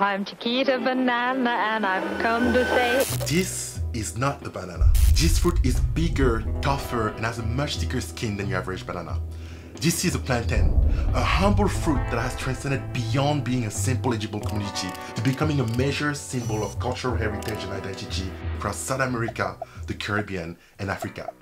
I'm Chiquita Banana and I've come to say This is not a banana. This fruit is bigger, tougher, and has a much thicker skin than your average banana. This is a plantain, a humble fruit that has transcended beyond being a simple edible commodity to becoming a major symbol of cultural heritage and identity across South America, the Caribbean, and Africa.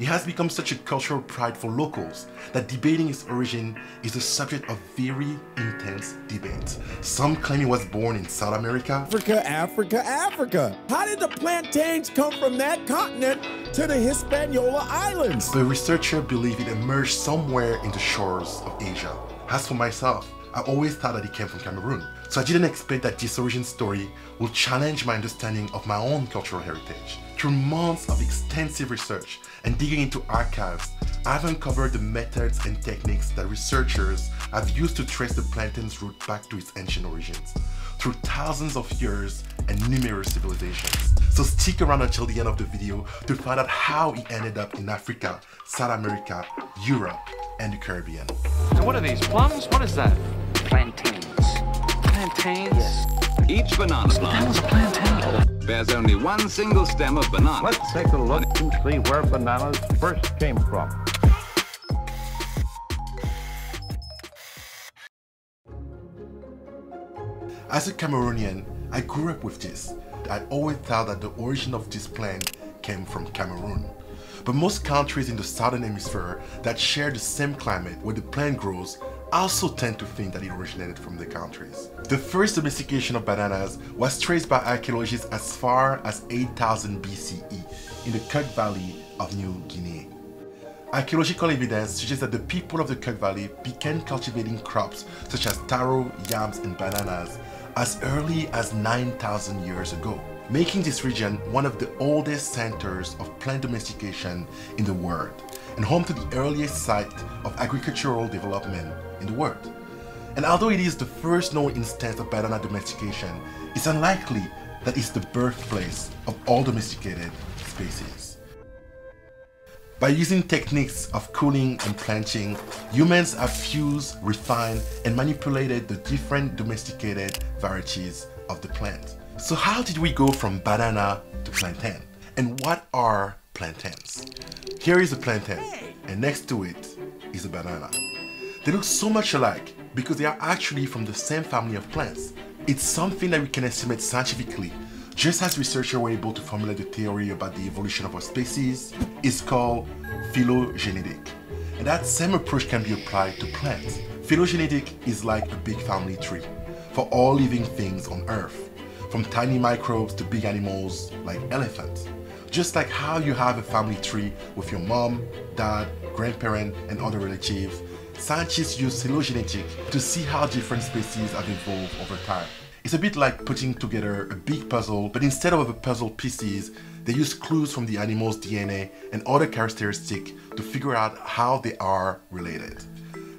It has become such a cultural pride for locals that debating its origin is the subject of very intense debate. Some claim it was born in South America, Africa, Africa, Africa. How did the plantains come from that continent to the Hispaniola Islands? The researcher believe it emerged somewhere in the shores of Asia. As for myself, I always thought that it came from Cameroon. So I didn't expect that this origin story would challenge my understanding of my own cultural heritage. Through months of extensive research and digging into archives, I've uncovered the methods and techniques that researchers have used to trace the plantain's root back to its ancient origins, through thousands of years and numerous civilizations. So stick around until the end of the video to find out how it ended up in Africa, South America, Europe, and the Caribbean. And what are these, plums? What is that? Plantains. Plantains? Each banana That plant was a plantain. bears only one single stem of banana. Let's take a look and see where bananas first came from. As a Cameroonian, I grew up with this. I always thought that the origin of this plant came from Cameroon. But most countries in the southern hemisphere that share the same climate where the plant grows also tend to think that it originated from the countries. The first domestication of bananas was traced by archaeologists as far as 8000 BCE in the Kuk Valley of New Guinea. Archaeological evidence suggests that the people of the Kuk Valley began cultivating crops such as taro, yams, and bananas as early as 9,000 years ago, making this region one of the oldest centers of plant domestication in the world and home to the earliest site of agricultural development in the world. And although it is the first known instance of banana domestication, it's unlikely that it's the birthplace of all domesticated species. By using techniques of cooling and planting, humans have fused, refined, and manipulated the different domesticated varieties of the plant. So how did we go from banana to plantain? And what are plantains? Here is a plantain, and next to it is a banana. They look so much alike because they are actually from the same family of plants. It's something that we can estimate scientifically just as researchers were able to formulate the theory about the evolution of our species, it's called phylogenetic. And that same approach can be applied to plants. Phylogenetic is like a big family tree for all living things on Earth, from tiny microbes to big animals like elephants. Just like how you have a family tree with your mom, dad, grandparent, and other relatives, scientists use phylogenetic to see how different species have evolved over time. It's a bit like putting together a big puzzle, but instead of the puzzle pieces, they use clues from the animal's DNA and other characteristics to figure out how they are related.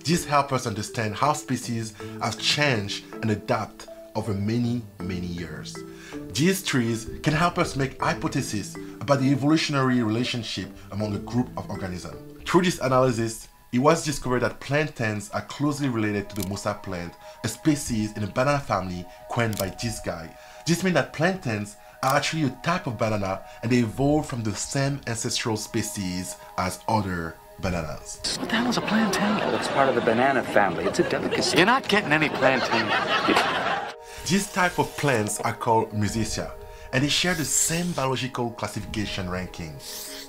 This helps us understand how species have changed and adapted over many, many years. These trees can help us make hypotheses about the evolutionary relationship among a group of organisms. Through this analysis, it was discovered that plantains are closely related to the Musa plant, a species in the banana family coined by this guy. This means that plantains are actually a type of banana and they evolved from the same ancestral species as other bananas. What the hell is a plantain? It's part of the banana family. It's a delicacy. You're not getting any plantain. These type of plants are called Musaceae and they share the same biological classification ranking,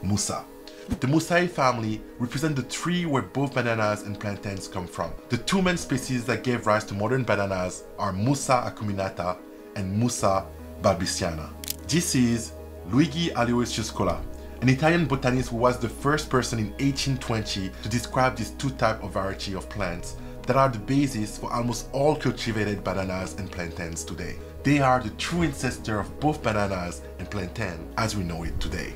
Musa. The Musae family represent the tree where both bananas and plantains come from. The two main species that gave rise to modern bananas are Musa acuminata and Musa balbisiana. This is Luigi Aloysius Colla, an Italian botanist who was the first person in 1820 to describe these two types of variety of plants that are the basis for almost all cultivated bananas and plantains today. They are the true ancestor of both bananas and plantain as we know it today.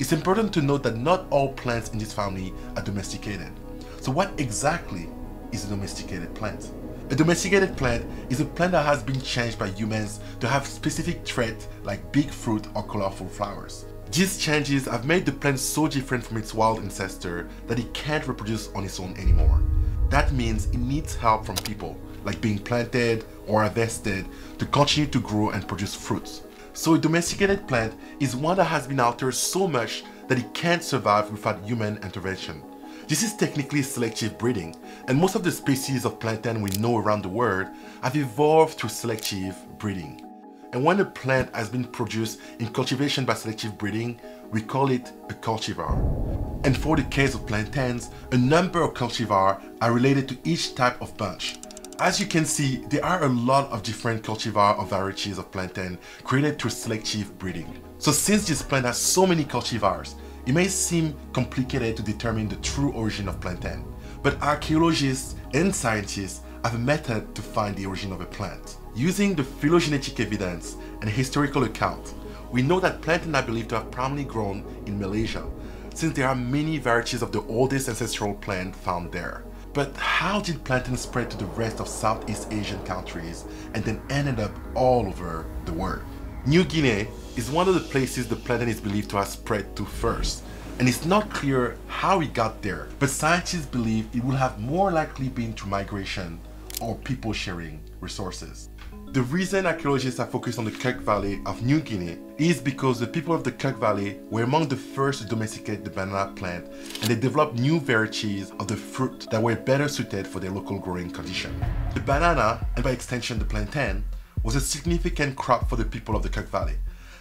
It's important to note that not all plants in this family are domesticated. So what exactly is a domesticated plant? A domesticated plant is a plant that has been changed by humans to have specific traits like big fruit or colorful flowers. These changes have made the plant so different from its wild ancestor that it can't reproduce on its own anymore. That means it needs help from people like being planted or harvested to continue to grow and produce fruits. So a domesticated plant is one that has been altered so much that it can't survive without human intervention. This is technically selective breeding, and most of the species of plantain we know around the world have evolved through selective breeding. And when a plant has been produced in cultivation by selective breeding, we call it a cultivar. And for the case of plantains, a number of cultivar are related to each type of bunch. As you can see, there are a lot of different cultivar or varieties of plantain created through selective breeding. So since this plant has so many cultivars, it may seem complicated to determine the true origin of plantain, but archaeologists and scientists have a method to find the origin of a plant. Using the phylogenetic evidence and historical account, we know that plantain are believed to have primarily grown in Malaysia, since there are many varieties of the oldest ancestral plant found there. But how did plantain spread to the rest of Southeast Asian countries and then ended up all over the world? New Guinea is one of the places the plantain is believed to have spread to first, and it's not clear how it got there, but scientists believe it would have more likely been through migration or people sharing resources. The reason archaeologists are focused on the Kuk Valley of New Guinea is because the people of the Kuk Valley were among the first to domesticate the banana plant and they developed new varieties of the fruit that were better suited for their local growing condition. The banana, and by extension the plantain, was a significant crop for the people of the Kuk Valley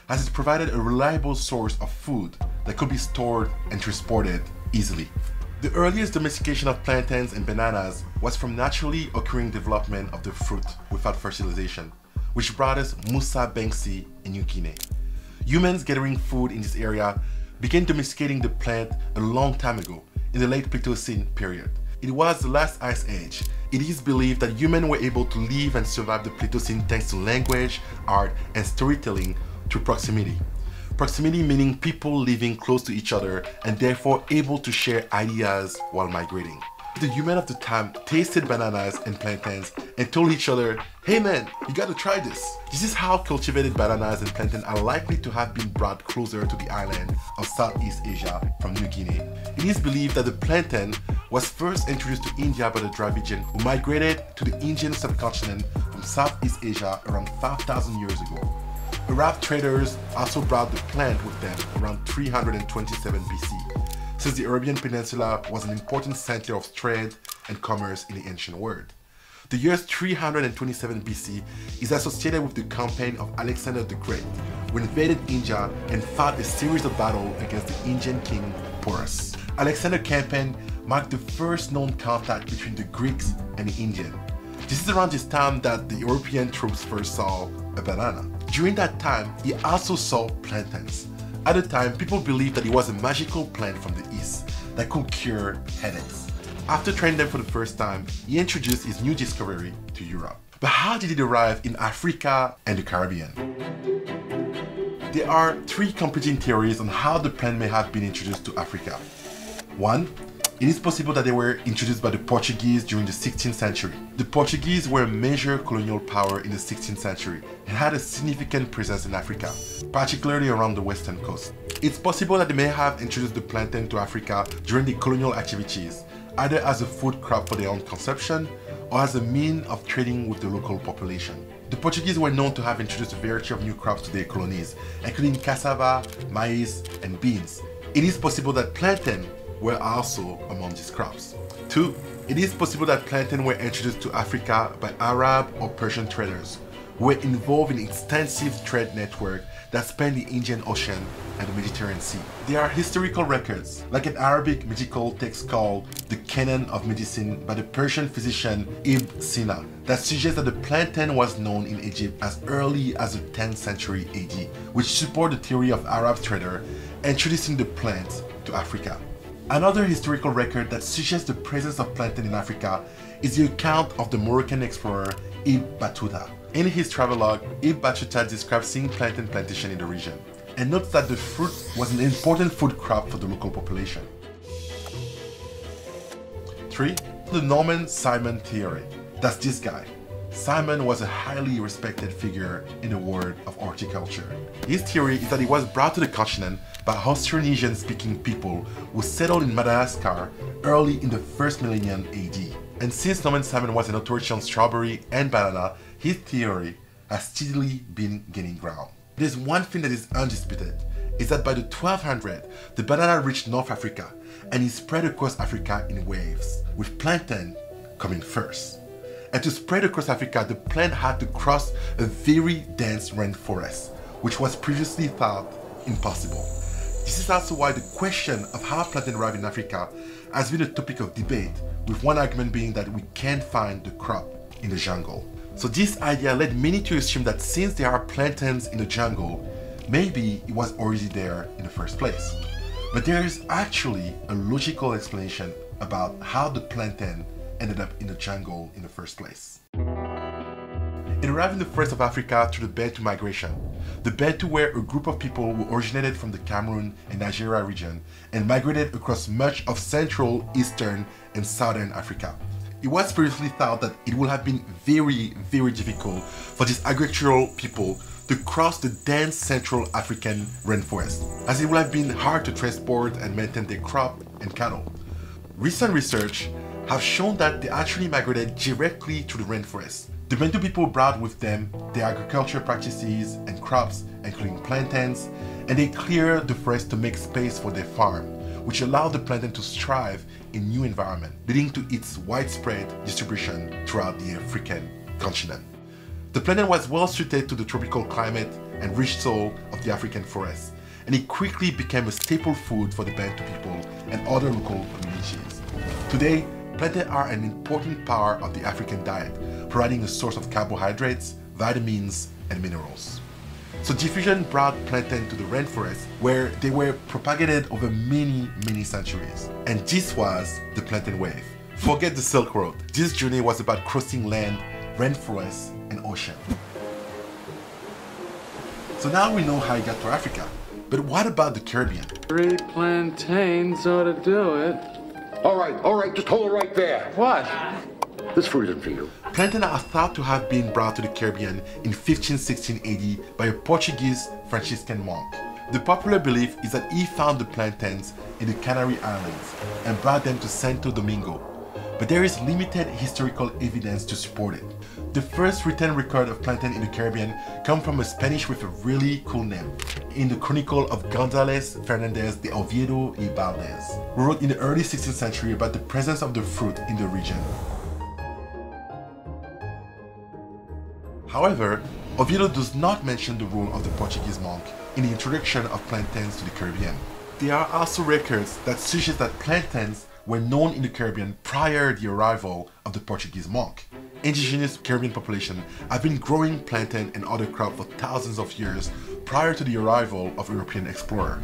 as it provided a reliable source of food that could be stored and transported easily. The earliest domestication of plantains and bananas was from naturally occurring development of the fruit without fertilization, which brought us Musa banksii in New Guinea. Humans gathering food in this area began domesticating the plant a long time ago, in the late Pleistocene period. It was the last ice age. It is believed that humans were able to live and survive the Pleistocene thanks to language, art, and storytelling through proximity. Proximity meaning people living close to each other and therefore able to share ideas while migrating. The human of the time tasted bananas and plantains and told each other, hey man, you gotta try this. This is how cultivated bananas and plantain are likely to have been brought closer to the island of Southeast Asia from New Guinea. It is believed that the plantain was first introduced to India by the Dravidian who migrated to the Indian subcontinent from Southeast Asia around 5,000 years ago. Arab traders also brought the plant with them around 327 BC, since the Arabian Peninsula was an important center of trade and commerce in the ancient world. The year 327 BC is associated with the campaign of Alexander the Great, who invaded India and fought a series of battles against the Indian king Porus. Alexander's campaign marked the first known contact between the Greeks and the Indian. This is around this time that the European troops first saw a banana. During that time, he also saw plantains. At the time, people believed that it was a magical plant from the east that could cure headaches. After trying them for the first time, he introduced his new discovery to Europe. But how did it arrive in Africa and the Caribbean? There are three competing theories on how the plant may have been introduced to Africa. One, it is possible that they were introduced by the Portuguese during the 16th century. The Portuguese were a major colonial power in the 16th century and had a significant presence in Africa, particularly around the western coast. It's possible that they may have introduced the plantain to Africa during the colonial activities, either as a food crop for their own consumption or as a mean of trading with the local population. The Portuguese were known to have introduced a variety of new crops to their colonies, including cassava, maize, and beans. It is possible that plantain were also among these crops. 2. It is possible that plantain were introduced to Africa by Arab or Persian traders who were involved in extensive trade network that spanned the Indian Ocean and the Mediterranean Sea. There are historical records, like an Arabic medical text called the Canon of Medicine by the Persian physician Ibn Sina, that suggests that the plantain was known in Egypt as early as the 10th century AD, which support the theory of Arab trader introducing the plant to Africa. Another historical record that suggests the presence of plantain in Africa is the account of the Moroccan explorer Ibn Battuta. In his travelogue, Ibn Battuta describes seeing plantain plantation in the region and notes that the fruit was an important food crop for the local population. 3. The Norman Simmonds theory. That's this guy. Simmonds was a highly respected figure in the world of horticulture. His theory is that he was brought to the continent by Austronesian speaking people who settled in Madagascar early in the first millennium AD. And since Norman Simmonds was an authority on strawberry and banana, his theory has steadily been gaining ground. There's one thing that is undisputed, is that by the 1200, the banana reached North Africa and it spread across Africa in waves, with plantain coming first. And to spread across Africa, the plant had to cross a very dense rainforest, which was previously thought impossible. This is also why the question of how plantain arrived in Africa has been a topic of debate, with one argument being that we can't find the crop in the jungle. So this idea led many to assume that since there are plantains in the jungle, maybe it was already there in the first place. But there is actually a logical explanation about how the plantain ended up in the jungle in the first place. It arrived in the forest of Africa through the Bantu migration. The Bantu were a group of people who originated from the Cameroon and Nigeria region and migrated across much of central, eastern, and southern Africa. It was previously thought that it would have been very, very difficult for these agricultural people to cross the dense Central African rainforest, as it would have been hard to transport and maintain their crop and cattle. Recent research have shown that they actually migrated directly to the rainforest. The Bantu people brought with them their agriculture practices and crops, including plantains, and they cleared the forest to make space for their farm, which allowed the plantain to thrive in new environment, leading to its widespread distribution throughout the African continent. The plantain was well suited to the tropical climate and rich soil of the African forest, and it quickly became a staple food for the Bantu people and other local communities. Today, plantain are an important part of the African diet, providing a source of carbohydrates, vitamins, and minerals. So diffusion brought plantain to the rainforest where they were propagated over many, many centuries. And this was the plantain wave. Forget the Silk Road. This journey was about crossing land, rainforest, and ocean. So now we know how it got to Africa. But what about the Caribbean? Three plantains ought to do it. All right, all right, just hold it right there. What? This fruit isn't for you. Plantain are thought to have been brought to the Caribbean in 1516 AD by a Portuguese Franciscan monk. The popular belief is that he found the plantains in the Canary Islands and brought them to Santo Domingo, but there is limited historical evidence to support it. The first written record of plantain in the Caribbean come from a Spanish with a really cool name, in the Chronicle of González Fernández de Oviedo y Valdez, who wrote in the early 16th century about the presence of the fruit in the region. However, Oviedo does not mention the role of the Portuguese monk in the introduction of plantains to the Caribbean. There are also records that suggest that plantains were known in the Caribbean prior the arrival of the Portuguese monk. Indigenous Caribbean population have been growing plantain and other crops for thousands of years prior to the arrival of European explorer.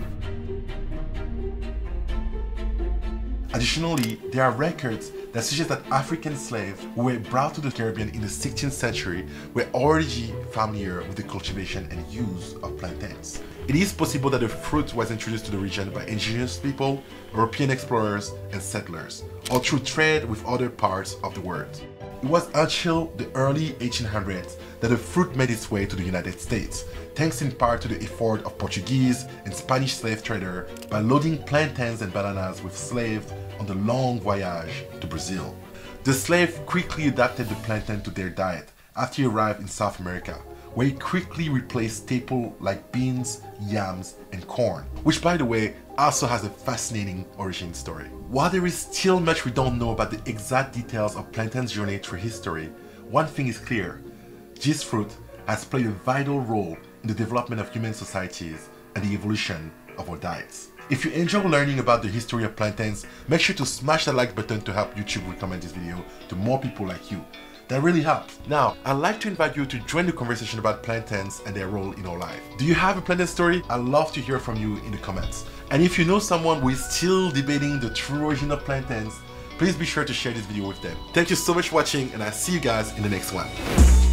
Additionally, there are records that suggest that African slaves who were brought to the Caribbean in the 16th century were already familiar with the cultivation and use of plantains. It is possible that the fruit was introduced to the region by indigenous people, European explorers, and settlers, or through trade with other parts of the world. It was until the early 1800s that the fruit made its way to the United States, thanks in part to the effort of Portuguese and Spanish slave traders by loading plantains and bananas with slaves on the long voyage to Brazil. The slave quickly adapted the plantain to their diet after he arrived in South America, where he quickly replaced staples like beans, yams, and corn, which by the way also has a fascinating origin story. While there is still much we don't know about the exact details of plantain's journey through history, one thing is clear. This fruit has played a vital role in the development of human societies and the evolution of our diets. If you enjoy learning about the history of plantains, make sure to smash the like button to help YouTube recommend this video to more people like you. That really helps. Now, I'd like to invite you to join the conversation about plantains and their role in our life. Do you have a plantain story? I'd love to hear from you in the comments. And if you know someone who is still debating the true origin of plantains, please be sure to share this video with them. Thank you so much for watching and I'll see you guys in the next one.